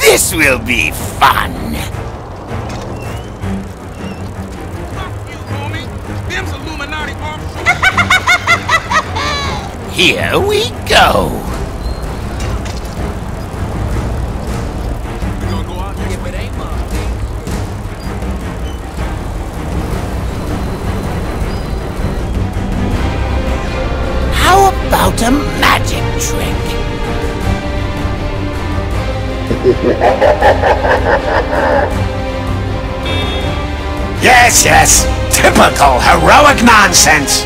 This will be fun. Here we go. How about a magic trick? Yes, yes. Typical heroic nonsense.